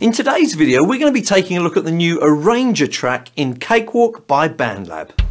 In today's video, we're going to be taking a look at the new Arranger track in Cakewalk by BandLab.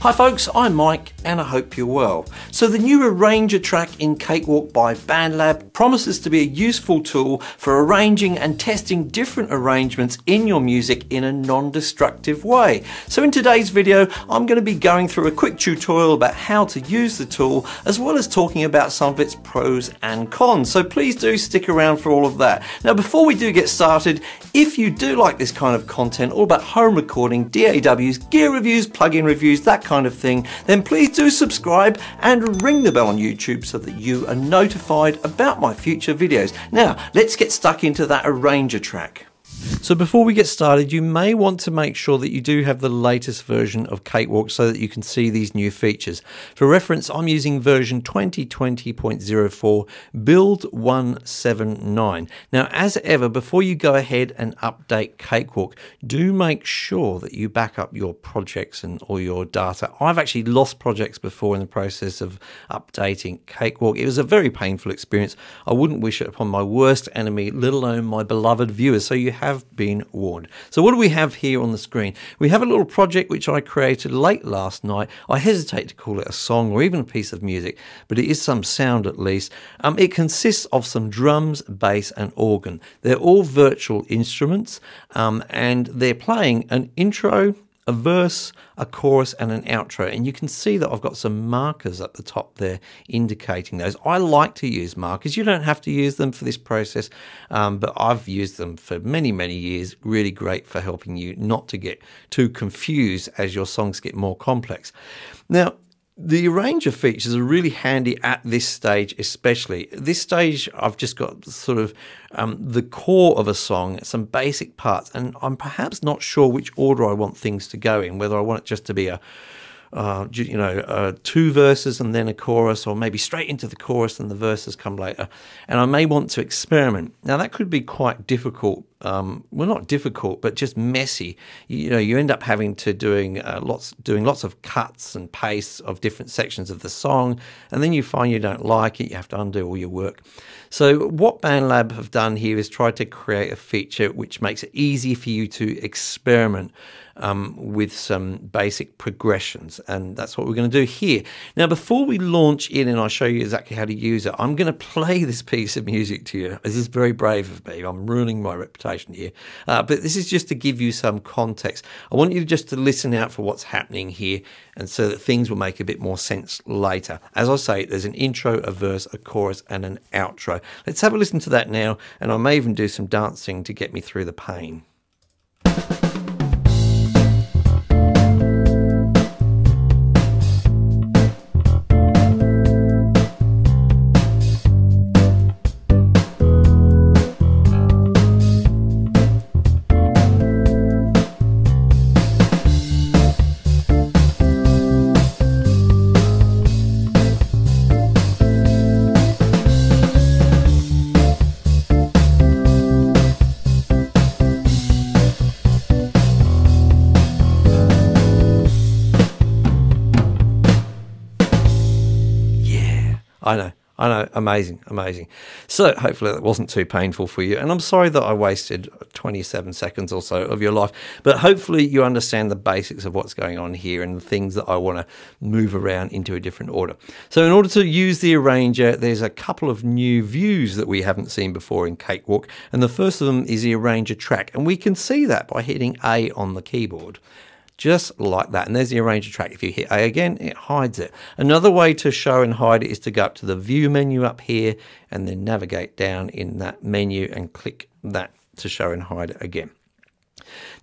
Hi folks, I'm Mike and I hope you're well. So the new Arranger track in Cakewalk by BandLab promises to be a useful tool for arranging and testing different arrangements in your music in a non-destructive way. So in today's video, I'm going to be going through a quick tutorial about how to use the tool as well as talking about some of its pros and cons. So please do stick around for all of that. Now before we do get started, if you do like this kind of content all about home recording, DAWs, gear reviews, plugin reviews, that kind of thing, then please do subscribe and ring the bell on YouTube so that you are notified about my future videos. Now, let's get stuck into that arranger track. So before we get started, you may want to make sure that you do have the latest version of Cakewalk so that you can see these new features. For reference, I'm using version 2020.04 build 179. Now, as ever, before you go ahead and update Cakewalk, do make sure that you back up your projects and all your data. I've actually lost projects before in the process of updating Cakewalk. It was a very painful experience. I wouldn't wish it upon my worst enemy, let alone my beloved viewers. So you have been warned. So what do we have here on the screen? We have a little project which I created late last night. I hesitate to call it a song or even a piece of music, but it is some sound at least. Um, it consists of some drums, bass and organ. They're all virtual instruments um, and they're playing an intro, a verse, a chorus, and an outro. And you can see that I've got some markers at the top there indicating those. I like to use markers. You don't have to use them for this process, um, but I've used them for many, many years. Really great for helping you not to get too confused as your songs get more complex. Now, the arranger features are really handy at this stage, especially. This stage, I've just got sort of um, the core of a song, some basic parts, and I'm perhaps not sure which order I want things to go in, whether I want it just to be a uh, you know, uh, two verses and then a chorus, or maybe straight into the chorus and the verses come later. And I may want to experiment. Now, that could be quite difficult. Um, well, not difficult, but just messy. You, know, you end up having to doing uh, lots, doing lots of cuts and pastes of different sections of the song, and then you find you don't like it. You have to undo all your work. So, what BandLab have done here is try to create a feature which makes it easy for you to experiment um, with some basic progressions. And that's what we're going to do here. Now, before we launch in and I'll show you exactly how to use it, I'm going to play this piece of music to you. This is very brave of me. I'm ruining my reputation here. Uh, but this is just to give you some context. I want you just to listen out for what's happening here and so that things will make a bit more sense later. As I say, there's an intro, a verse, a chorus, and an outro. Let's have a listen to that now, and I may even do some dancing to get me through the pain. I know. Amazing, amazing. So hopefully that wasn't too painful for you. And I'm sorry that I wasted 27 seconds or so of your life, but hopefully you understand the basics of what's going on here and the things that I want to move around into a different order. So in order to use the arranger, there's a couple of new views that we haven't seen before in Cakewalk. And the first of them is the arranger track. And we can see that by hitting A on the keyboard just like that. And there's the arranger track. If you hit A again, it hides it. Another way to show and hide it is to go up to the view menu up here and then navigate down in that menu and click that to show and hide it again.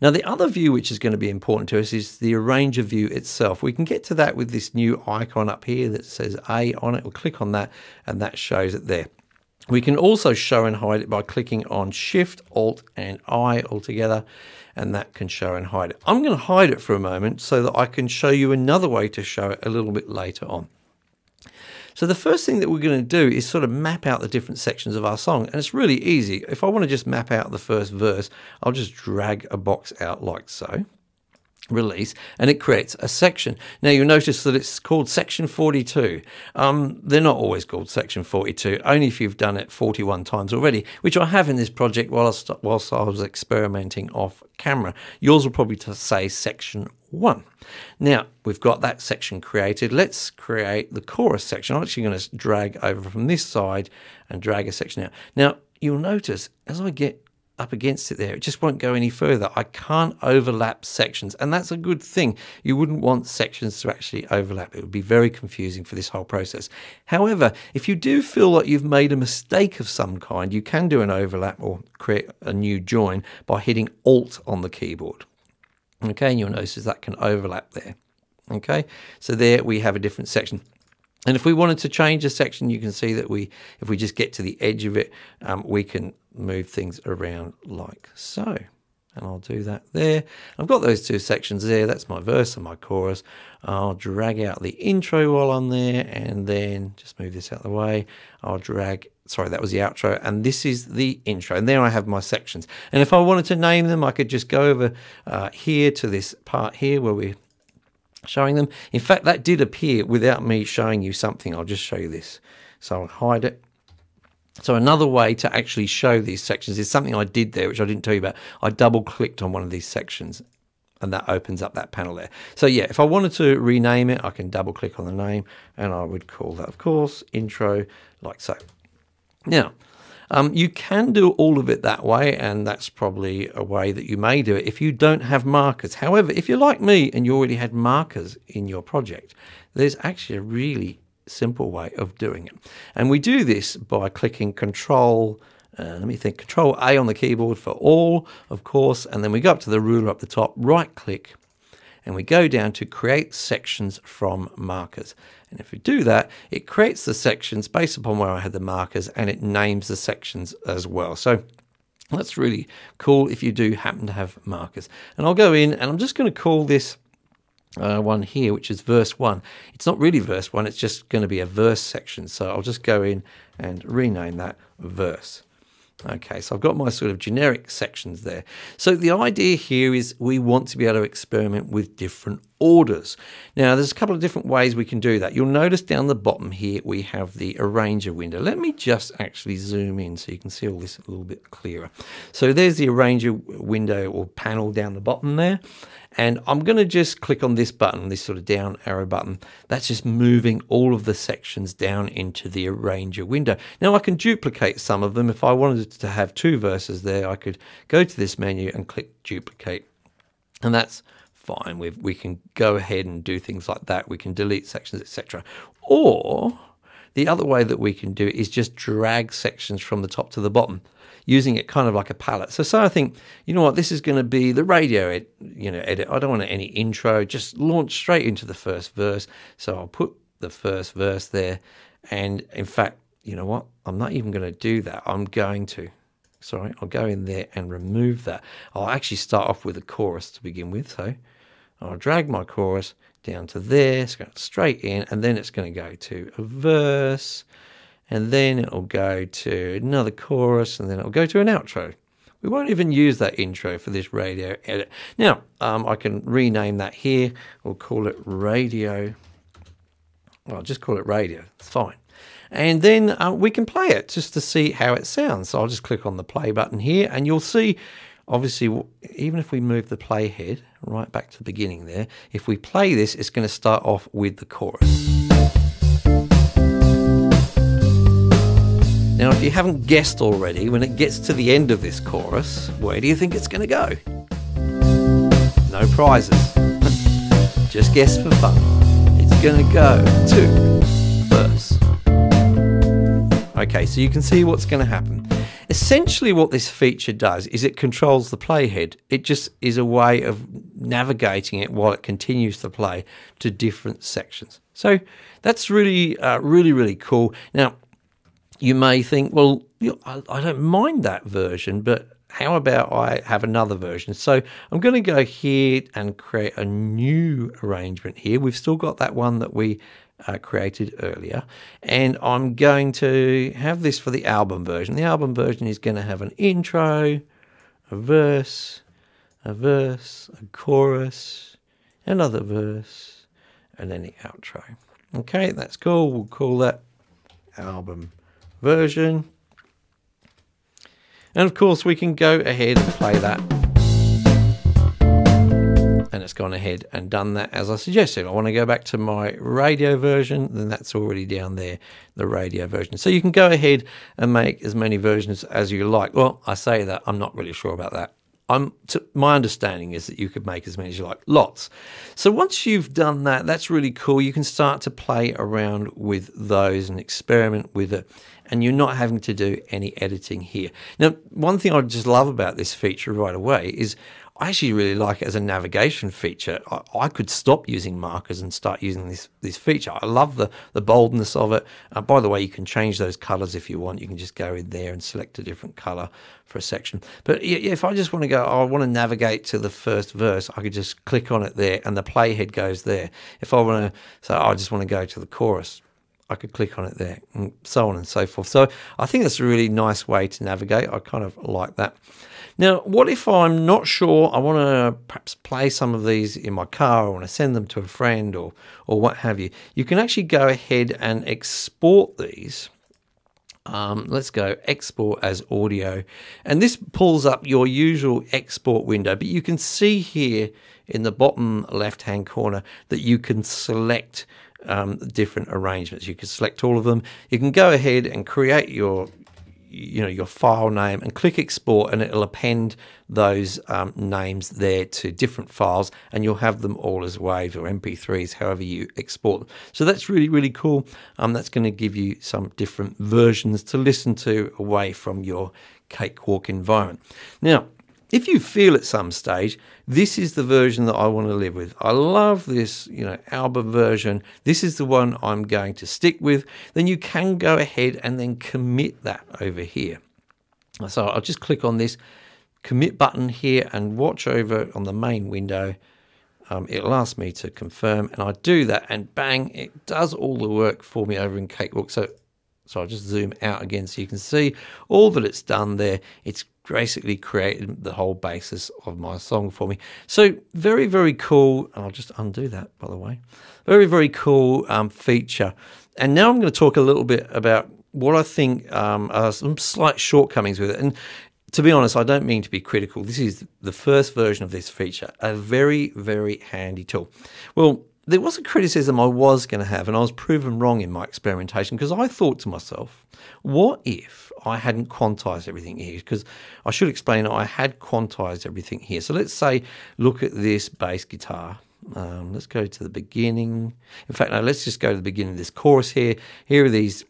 Now, the other view which is going to be important to us is the arranger view itself. We can get to that with this new icon up here that says A on it. We'll click on that and that shows it there. We can also show and hide it by clicking on Shift, Alt and I altogether and that can show and hide it. I'm going to hide it for a moment so that I can show you another way to show it a little bit later on. So the first thing that we're going to do is sort of map out the different sections of our song. And it's really easy. If I want to just map out the first verse, I'll just drag a box out like so. Release and it creates a section. Now you'll notice that it's called section 42. Um, they're not always called section 42, only if you've done it 41 times already, which I have in this project whilst, whilst I was experimenting off camera. Yours will probably say section 1. Now we've got that section created. Let's create the chorus section. I'm actually going to drag over from this side and drag a section out. Now you'll notice as I get up against it there. It just won't go any further. I can't overlap sections, and that's a good thing. You wouldn't want sections to actually overlap. It would be very confusing for this whole process. However, if you do feel like you've made a mistake of some kind, you can do an overlap or create a new join by hitting Alt on the keyboard. Okay, and you'll notice that can overlap there. Okay, so there we have a different section. And if we wanted to change a section, you can see that we, if we just get to the edge of it, um, we can move things around like so. And I'll do that there. I've got those two sections there. That's my verse and my chorus. I'll drag out the intro while I'm there and then just move this out of the way. I'll drag, sorry, that was the outro. And this is the intro. And there I have my sections. And if I wanted to name them, I could just go over uh, here to this part here where we're showing them. In fact, that did appear without me showing you something. I'll just show you this. So I'll hide it. So another way to actually show these sections is something I did there, which I didn't tell you about. I double clicked on one of these sections and that opens up that panel there. So yeah, if I wanted to rename it, I can double click on the name and I would call that, of course, intro like so. Now, um, you can do all of it that way, and that's probably a way that you may do it if you don't have markers. However, if you're like me and you already had markers in your project, there's actually a really simple way of doing it. And we do this by clicking Control, uh, let me think, Control A on the keyboard for all, of course, and then we go up to the ruler up the top, right click, and we go down to create sections from markers. And if we do that, it creates the sections based upon where I had the markers and it names the sections as well. So that's really cool if you do happen to have markers. And I'll go in and I'm just going to call this uh, one here, which is verse one. It's not really verse one, it's just going to be a verse section. So I'll just go in and rename that verse. Okay, so I've got my sort of generic sections there. So the idea here is we want to be able to experiment with different orders. Now, there's a couple of different ways we can do that. You'll notice down the bottom here, we have the arranger window. Let me just actually zoom in so you can see all this a little bit clearer. So there's the arranger window or panel down the bottom there. And I'm going to just click on this button, this sort of down arrow button. That's just moving all of the sections down into the arranger window. Now I can duplicate some of them. If I wanted to have two verses there, I could go to this menu and click duplicate. And that's fine. we we can go ahead and do things like that. We can delete sections, etc. Or the other way that we can do it is just drag sections from the top to the bottom using it kind of like a palette. So, so I think, you know what, this is going to be the radio ed, you know, edit. I don't want any intro, just launch straight into the first verse. So I'll put the first verse there. And in fact, you know what, I'm not even going to do that. I'm going to, sorry, I'll go in there and remove that. I'll actually start off with a chorus to begin with. So I'll drag my chorus down to there, it's going straight in, and then it's going to go to a verse, and then it'll go to another chorus, and then it'll go to an outro. We won't even use that intro for this radio edit. Now, um, I can rename that here. We'll call it radio. Well, just call it radio. It's fine. And then uh, we can play it just to see how it sounds. So I'll just click on the play button here, and you'll see, obviously, even if we move the playhead right back to the beginning there, if we play this, it's going to start off with the chorus. Now, if you haven't guessed already, when it gets to the end of this chorus, where do you think it's going to go? No prizes. Just guess for fun. It's going to go to verse. Okay, so you can see what's going to happen. Essentially, what this feature does is it controls the playhead. It just is a way of navigating it while it continues to play to different sections. So that's really, uh, really, really cool. Now, you may think, well, I, I don't mind that version, but how about I have another version? So I'm going to go here and create a new arrangement here. We've still got that one that we uh, created earlier. And I'm going to have this for the album version. The album version is going to have an intro, a verse, a verse, a chorus, another verse, and then the outro. Okay, that's cool. We'll call that album version. And of course, we can go ahead and play that. It's gone ahead and done that as I suggested. I want to go back to my radio version, then that's already down there, the radio version. So you can go ahead and make as many versions as you like. Well, I say that, I'm not really sure about that. I'm to, my understanding is that you could make as many as you like, lots. So once you've done that, that's really cool. You can start to play around with those and experiment with it, and you're not having to do any editing here. Now, one thing I just love about this feature right away is I actually really like it as a navigation feature. I, I, could stop using markers and start using this this feature. I love the the boldness of it. Uh, by the way, you can change those colors if you want. You can just go in there and select a different color for a section. But if I just want to go, I want to navigate to the first verse, I could just click on it there, and the playhead goes there. If I want to, so I just want to go to the chorus. I could click on it there, and so on and so forth. So I think that's a really nice way to navigate. I kind of like that. Now, what if I'm not sure? I want to perhaps play some of these in my car, I want to send them to a friend or, or what have you. You can actually go ahead and export these. Um, let's go export as audio. And this pulls up your usual export window, but you can see here in the bottom left hand corner that you can select um, different arrangements. You can select all of them. You can go ahead and create your you know your file name and click export and it'll append those um, names there to different files and you'll have them all as waves or mp3s however you export them so that's really really cool um, that's going to give you some different versions to listen to away from your cakewalk environment now if you feel at some stage, this is the version that I want to live with. I love this, you know, album version. This is the one I'm going to stick with. Then you can go ahead and then commit that over here. So I'll just click on this commit button here and watch over on the main window. Um, it'll ask me to confirm and I do that and bang, it does all the work for me over in Cakewalk. So, so I'll just zoom out again so you can see all that it's done there. It's basically created the whole basis of my song for me. So very, very cool. I'll just undo that, by the way. Very, very cool um, feature. And now I'm going to talk a little bit about what I think um, are some slight shortcomings with it. And to be honest, I don't mean to be critical. This is the first version of this feature, a very, very handy tool. Well, there was a criticism I was going to have, and I was proven wrong in my experimentation because I thought to myself, what if I hadn't quantized everything here? Because I should explain I had quantized everything here. So let's say, look at this bass guitar. Um, let's go to the beginning. In fact, no, let's just go to the beginning of this chorus here. Here are these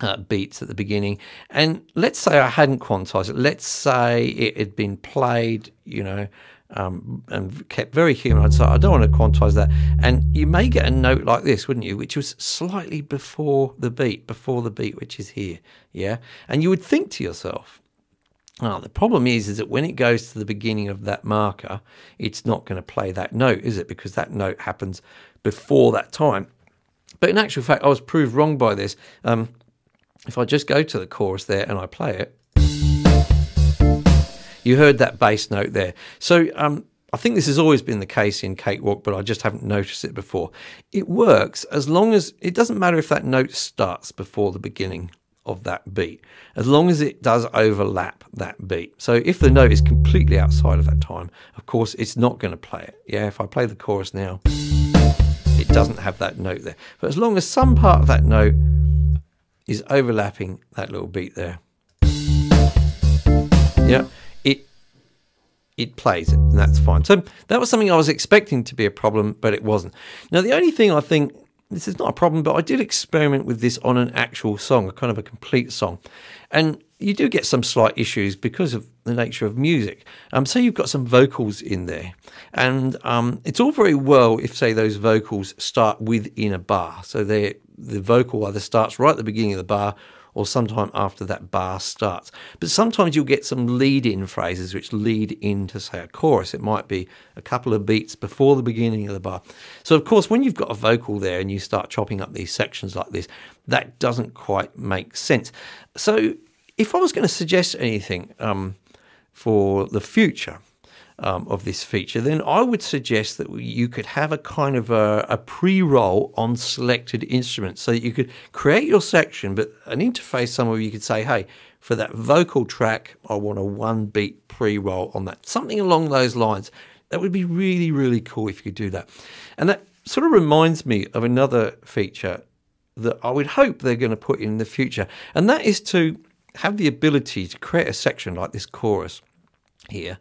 uh, beats at the beginning. And let's say I hadn't quantized it. Let's say it had been played, you know, um, and kept very human. I'd say, I don't want to quantize that. And you may get a note like this, wouldn't you? Which was slightly before the beat, before the beat, which is here. Yeah. And you would think to yourself, oh, the problem is, is that when it goes to the beginning of that marker, it's not going to play that note, is it? Because that note happens before that time. But in actual fact, I was proved wrong by this. Um, if I just go to the chorus there and I play it, you heard that bass note there. So um, I think this has always been the case in Cakewalk, but I just haven't noticed it before. It works as long as it doesn't matter if that note starts before the beginning of that beat, as long as it does overlap that beat. So if the note is completely outside of that time, of course, it's not going to play it. Yeah, if I play the chorus now, it doesn't have that note there. But as long as some part of that note is overlapping that little beat there, yeah, it plays it, and that's fine. So that was something I was expecting to be a problem, but it wasn't. Now, the only thing I think this is not a problem, but I did experiment with this on an actual song, a kind of a complete song. And you do get some slight issues because of the nature of music. Um, so you've got some vocals in there, and um, it's all very well if, say, those vocals start within a bar. So the vocal either starts right at the beginning of the bar or sometime after that bar starts. But sometimes you'll get some lead in phrases which lead into, say, a chorus. It might be a couple of beats before the beginning of the bar. So, of course, when you've got a vocal there and you start chopping up these sections like this, that doesn't quite make sense. So, if I was going to suggest anything um, for the future, um, of this feature, then I would suggest that you could have a kind of a, a pre-roll on selected instruments so that you could create your section, but an interface somewhere you could say, hey, for that vocal track, I want a one beat pre-roll on that. Something along those lines. That would be really, really cool if you could do that. And that sort of reminds me of another feature that I would hope they're going to put in the future, and that is to have the ability to create a section like this chorus here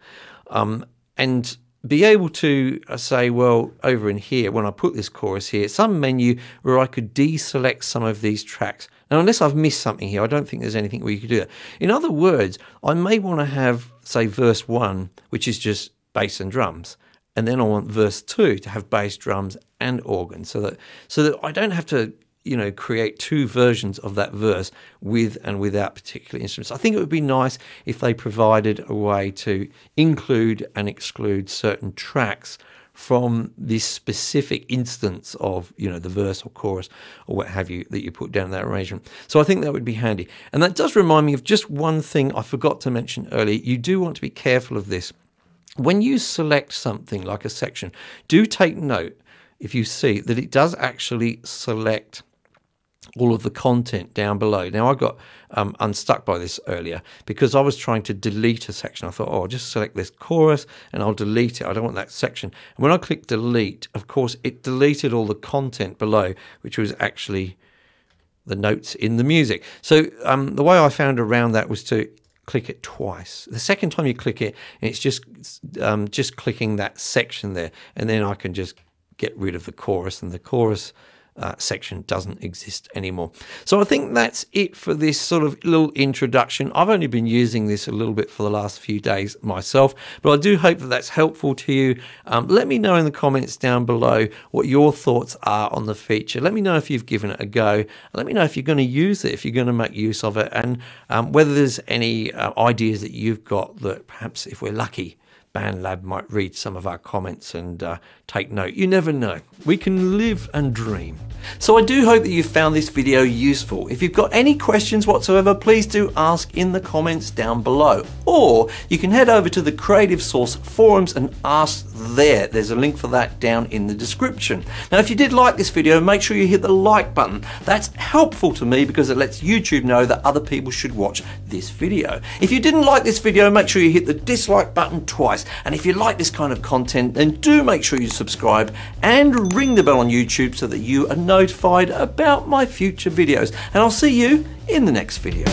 um, and be able to uh, say, well, over in here, when I put this chorus here, some menu where I could deselect some of these tracks. Now, unless I've missed something here, I don't think there's anything where you could do that. In other words, I may want to have, say, verse one, which is just bass and drums. And then I want verse two to have bass, drums, and organ, so that so that I don't have to you know, create two versions of that verse with and without particular instruments. I think it would be nice if they provided a way to include and exclude certain tracks from this specific instance of, you know, the verse or chorus or what have you that you put down in that arrangement. So I think that would be handy. And that does remind me of just one thing I forgot to mention earlier. You do want to be careful of this. When you select something like a section, do take note if you see that it does actually select all of the content down below. Now, I got um, unstuck by this earlier because I was trying to delete a section. I thought, oh, I'll just select this chorus and I'll delete it. I don't want that section. And when I clicked delete, of course, it deleted all the content below, which was actually the notes in the music. So um, the way I found around that was to click it twice. The second time you click it, it's just um, just clicking that section there, and then I can just get rid of the chorus, and the chorus uh, section doesn't exist anymore. So I think that's it for this sort of little introduction. I've only been using this a little bit for the last few days myself, but I do hope that that's helpful to you. Um, let me know in the comments down below what your thoughts are on the feature. Let me know if you've given it a go. Let me know if you're going to use it, if you're going to make use of it, and um, whether there's any uh, ideas that you've got that perhaps if we're lucky, BandLab might read some of our comments and uh, take note. You never know. We can live and dream. So I do hope that you found this video useful. If you've got any questions whatsoever, please do ask in the comments down below. Or you can head over to the Creative Sauce forums and ask there. There's a link for that down in the description. Now, if you did like this video, make sure you hit the like button. That's helpful to me because it lets YouTube know that other people should watch this video. If you didn't like this video, make sure you hit the dislike button twice. And if you like this kind of content, then do make sure you subscribe and ring the bell on YouTube so that you are notified about my future videos. And I'll see you in the next video.